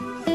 Yeah.